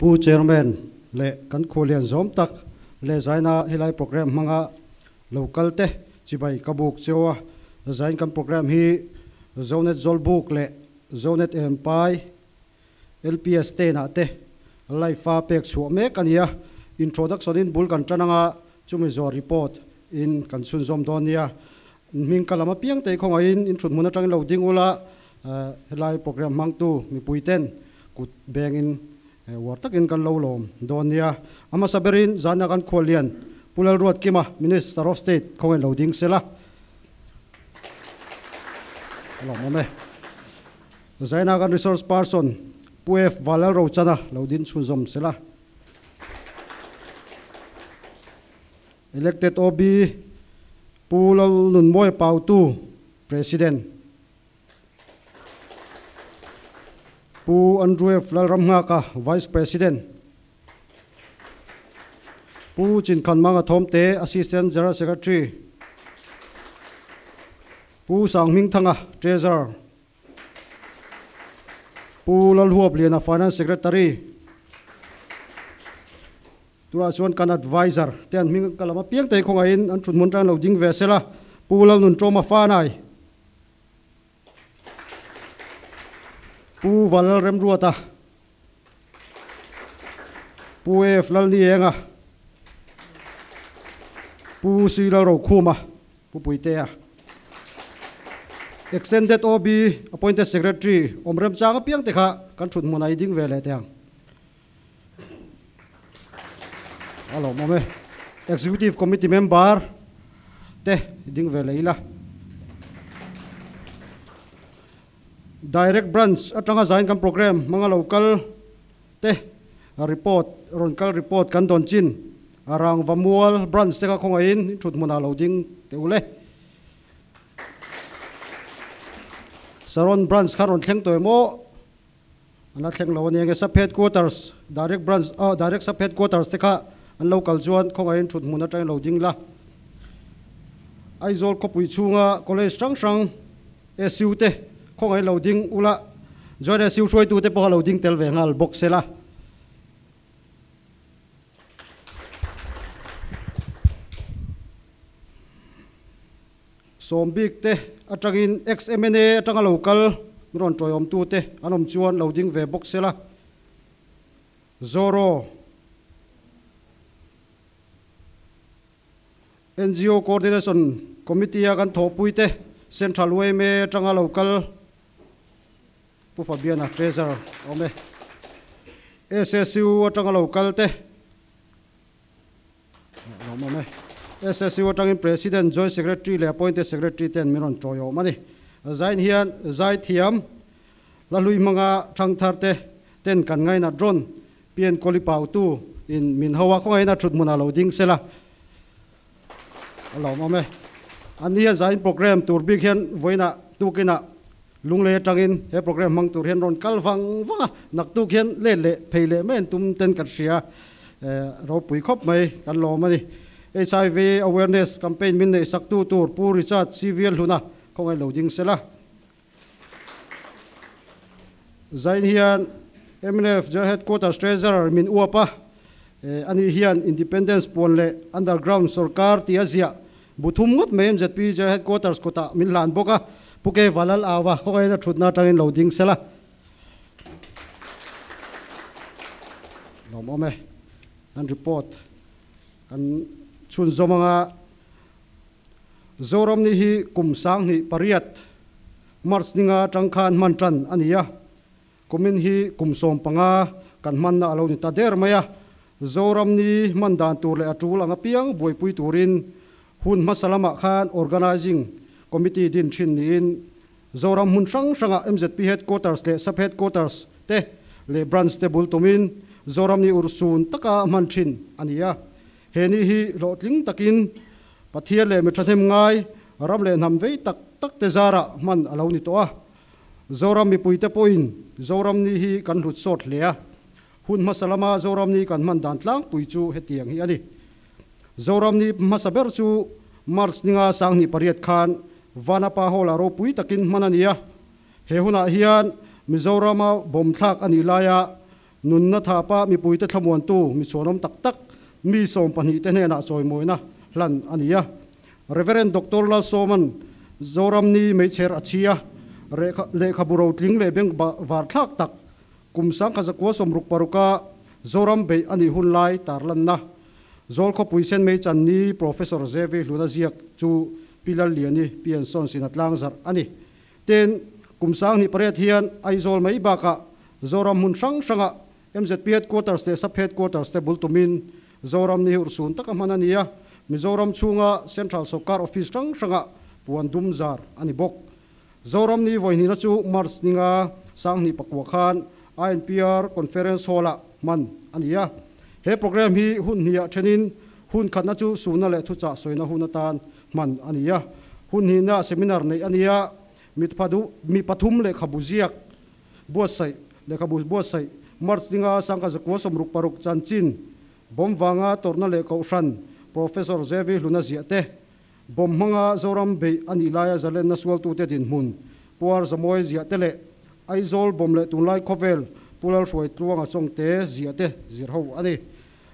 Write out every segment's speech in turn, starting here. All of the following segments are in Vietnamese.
pu chairman, le kan kholian zom tak, le zaina hilai program manga local te, chibai kabuk chewa. Zain kan program hi zonet zolbuk le zonet empai lps te na te, lai fa pek chu me kania introduction in bul kan chananga, chumi zo report in kan sun zom donia ming kalama piang te khonga in in thut muna tang lo ding ula eh, helai program mang tu mi puiten kut beng in Eh, war takin kan lo lom donia ama saberin, zana kan kholian pulal ruat kima, minister of state khongen lo ding sela lo mame. Zaina kan resource person puef valal ro chana lo din chun zom sela elected OB pulal nun moy pau tu president. Pu andrew flalram nga ka vice president. Pu chin khan manga thom te assistant general secretary. Pu sang ming thanga treasurer. Pu lal huap liana finance secretary. Tura chuan kan advisor. Ten ming kalama piang te khonga in an thut mun tang lo ding ve sela. Pu lal nun troma fa nai. Pu val rem ruata pu e flal ni enga pu si la ro khuma pu pui te a. Extended OB appointed secretary. Omrem chang piang te kha. Kan thut munai ding ve le tiang alo mame executive committee member te ding ve leila direct branch atanga zain kan program mga local te report ronkal report kan don chin. Arang vamual branch te ka khonga in thut muna loading te ule. Saron branch khan ron thleng toy mo ana thleng lo ne ge headquarters direct branch uh, direct sub headquarters te kha an local chuan khonga in thut muna tang loading la. Aizol ko pui chunga college sang sang SU te không ai loading ula join siêu shuai tu te po loading tel về ngal box sela sombik te atangin xmna atanga local ron toyom tu te, anom chuan loading ve box sela zoro. NGO coordination committee kan thopui te, central way me atanga local pu fabiana treasurer ome SSU atanga local te ome SSU atang president joint secretary le appointed secretary ten miron choyo mani zain hian zai thiam la lui manga thang thar te ten kan ngai na drone. Pian koli pau tu. In min hawa ko ngai na thut muna loading dạ, sela alo mame an hian zain program tur big hian voina tukina lungle tangin he program mang tur hen ron kal wang wanga vâng nak tu hian le le pheile men tum ten kat sia ờ, ro pui khop mai kan lo mani HIV awareness campaign min nei sak tu tur pu research civil huna. Khongai loading sela zain hian MNF jar headquarters treasurer min uapa ờ, ani hian, independence pon le underground sarkar ti azia buthum ngot mem zp jar headquarters kota min lan boka puke valal awa khongai na thutna tangin loading sela. Nom ome an report. An chun zomanga, zorom ni hi kum sang ni pariat. Mars ninga tangkhan mantran ania. Kumin hi kum som panga, kan man na alo ni ta der maya. Zoram ni mandan tur le atul anga piang, boi pui turin. Hun masalama khan organizing committee din thin ni in. Zoram hun sang sanga mzp headquarters le sub headquarters te, le branch te bul tumin zoram ni ursun taka man thin ania heni hi lotling takin. Pathia le mi thathem ngai. Ram le nam vei tak tak te zara man alo ni to a zoram mi puite poin zoram ni hi kan hlut sot lea hun masalama zoram ni kan man dan tlang pui chu hetiang hi ani. Zoram ni masaber chu mars ninga sang ni pariat khan vanapa hola ro pui takin manania. He huna hian mizorama bom thak ani laya nun na tha pa mi pui te thamuan tu. Mi chonom tak tak. Mi som pani te ne na choi moina lan ania. Reverend dr la soman, zoram ni me cher achia le khaburo tling le beng war thak tak. Kum sang kha zakwa som ruk paruka zoram be ani hun lai tarlan na. Zol kho puisen me chan ni professor zevi luna ziak chu pilal liani pian son sin atlang zar ani ten kum sang ni pare thian ai zol mai ba ka zoram mun sang sanga MZP headquarters te sub headquarters te bultumin zoram ni ursun taka manania mizoram chunga central sokar office sang sanga puan dum zar ani bok zoram ni voini na chu mars ninga sang ni pakwa khan INPR conference hall man ania he program hi hun nia thenin hun khatna chu suna le thu cha soina hun tan man ania. Hun hi na seminar nei ania. Mit phadu mi pathum le khabuziak. Buasai, le khabu buasai. Marsinga sangka zakwa somruk paruk chanchin bomwanga torna le kaushan. Professor zevi luna ziate bom manga zoram be ani laya zalen na swal tu te din mun. Puar zamoy ziate le. Aizol bom le tunlai khovel. Pulal hruai tluanga chong te zia te, zir ani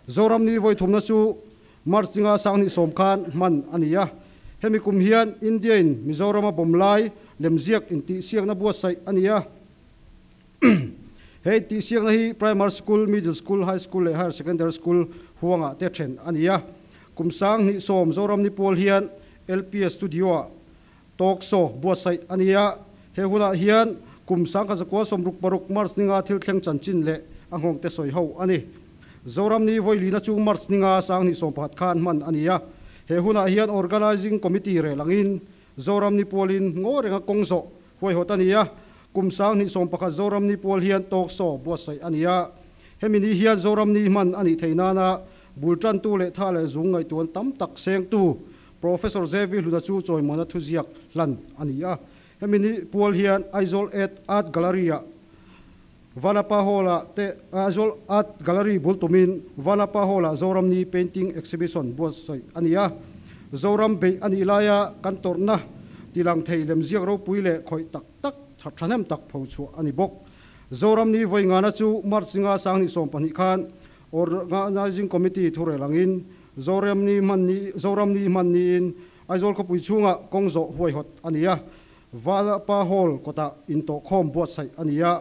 zoram ni voi thumna chu marchinga sang ni som khan, man ania. Hemi kum hian indian mizoram bom lai lemziak inti siang na bua sai ania hei ti siang na hi primary school middle school high school le higher secondary school huanga te then ania kum sang ni som zoram ni pol hian lps studio talk show bua sai ania he huna hian kum sang ka zakwa somruk baruk mars ninga thil thleng chanchin le angong te soi ho ani zoram ni voi lina chu mars ninga sang ni som phat khan man ania he hian organizing committee re langin. Zoram ni polin ngorenga kongzo hoi hotania kum sang ni som pakha zoram ni pol hian tok so bo sai ania hemini hian zoram ni man ani theinana bultan tu le tha le tuan tam tak seng tu. Professor zevi luna chu choi mona thuziak lan ania hemini pual hian aizol et art galleria vanapa hola te aizol art gallery bultumin vanapa hola zoram ni painting exhibition bos sai ania zoram be ani laya kantorna tilang thei lem ziak ro puile khoi tak tak thanem tak phau chu ani bok zoram ni voi ngana chu marchinga sang ni som pani khan organizing committee thure langin zoram ni man ni zoram ni man ni in aizol ko pui chunga kongzo huai hot ania vala pa hol kota into khom bot sai ania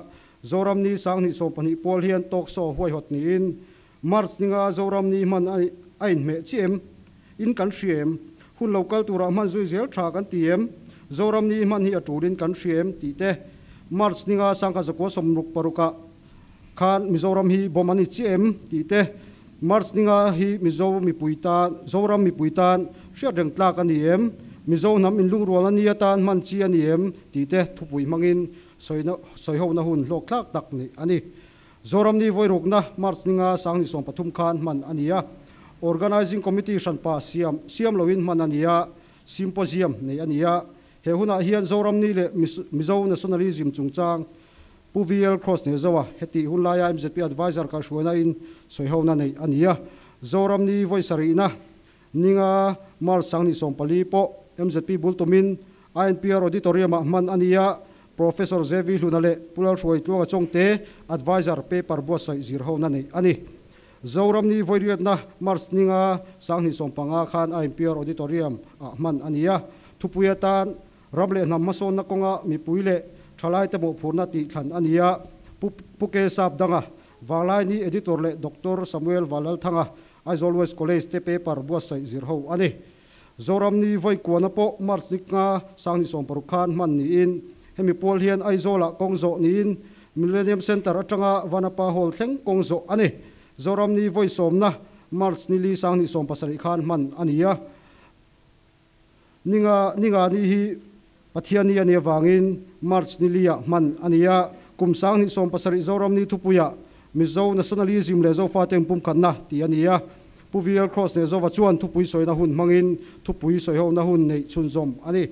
zoram ni sang ni so pani pol hian tok so hoi hot ni in. Mars ninga zoram ni man ai, ain me chem in kan shem hun local tura man zui zel tha kan tiem zoram ni man hi aturin kan shem ti te. Mars ninga sang ka zako som ruk paruka khan mizoram hi bomani chem ti te. Mars ninga hi mizo mi puita zoram mi puitan sia reng tla kan diem mizo nam in lung rual ania tan man chi ani em ti te thupui mangin. Soina soi ho na hun lok thak tak ni ani zoram ni voi rok na march ninga sang ni som pathum khan man ania organizing committee shan pa siam siam loin man ania symposium nei ania he huna hian zoram ni le mizo nationalism chungchang puviel cross ne zawa heti hun laya mzp advisor ka shwana in soi ho na nei ania zoram ni voi sarina ninga mar sang ni som pali po MZP Bultumin INPR Auditorium man ania Professor Zevi Lunale, pulal roi tuanga chongte, advisor paper bo sai zir ho na nei ani zoram ni voiriat na, mars ninga sang sangni sompanga khan INPR Auditorium a man ania thupuya tan ramle nam maso na konga mi puile thalai te mo phurna ti than ania puke sap danga walai ni editor le dr samuel walal thanga as always college te paper bo sai zir ho ani. Zoram ni voi kuana po mars nga, sang ni som parukhan man ni in. Hemi pol hian aizola kongzo ni in millennium center atanga vanapa hall thleng kongzo ani zoram ni voi somna mars ni li sang ni som pasari khan man ania ninga ninga ni hi pathian ni ani wangin mars ni lia man ania kum sang ni som pasari zoram ni thupuya mizo nationalism le zo fateng pum khanna ti ania puvial cross ne zova chuan thu pui soina hun mangin thu pui soi ho na hun nei chun zom ani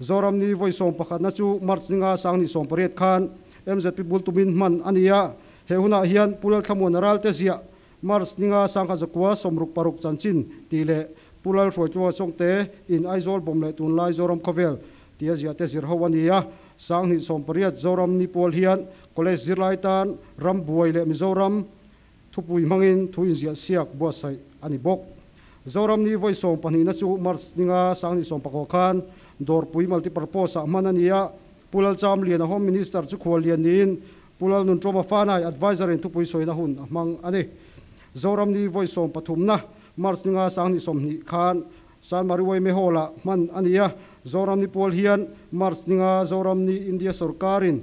zoram ni voi som pakhat na chu marchinga sang ni som paret khan mzp bul tumin man ania he huna hian pulal thamon ral te zia mars ninga sang kha zakwa somruk paruk chanchin tile pulal roi chu chongte in aizol bom le tun lai zoram khovel tia zia te zir ho ania sang ni som pariat zoram ni pol hian college zirlai tan ram buai le mizoram thupui mangin thuin zia siak bua sai ani bok zoram ni voi som pani na chu mars ninga sang ni som pako khan dor pui multi purpose a manania pulal cham lian home minister chu khol lian nin pulal nun troma fanai advisor in thupui soina hun. Mang ani zoram ni voi som pathum na. Mars ninga sang ni som ni khan. San mariwai me hola. Man ania zoram ni pol hian. Mars ninga zoram ni india sarkarin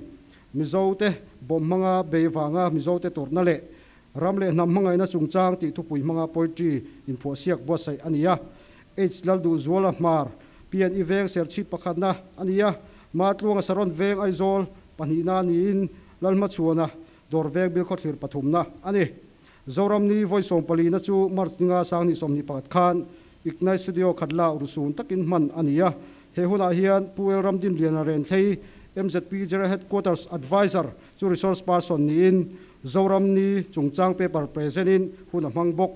mizote bom manga bewanga mizote torna le. Ramle nam mangai na chungchang ti thupui manga poetry in pho siak bo sai ania h. Lal du zola mar pian i veng ser chi pakhat na. Ania matluanga saron veng ai zol pani na ni in, lalma chuana dor veng bil khothlir pathum na. Ani, zoram ni voice som pali na chu martinga sang ni som ni pakhat khan. Ignite studio khatla urusun takin man. Ania he huna hian puel ram din lian ren thei mzp general headquarters advisor chu resource person ni in. Zoram ni chungchang paper present in huna mangbok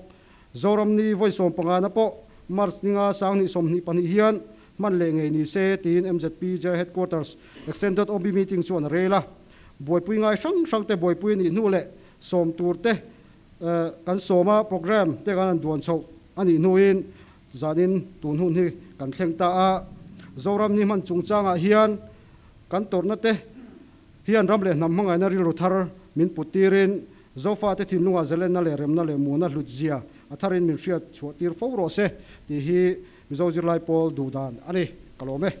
zoram ni voice som panga na po, mars ninga sang ni som ni pani hian man le ngei ni se tin mzp jar headquarters, extended ob meeting chuan rela boi pui ngai sang sang te boi pui ni nu le som tur te ờ, kan soma program te kan duan chho ani nuin zanin tun hun hi, kan thleng ta a zoram ni man chung changa hian, kan torna te, hian ram le nam mangai na ri ro thar, min putirin zofa te thin lunga zelen na le rem na le mu na lutzia atharin min hriat chuatir fo ro se, ti hi mizo zirlai pol dudan. Ani kalome.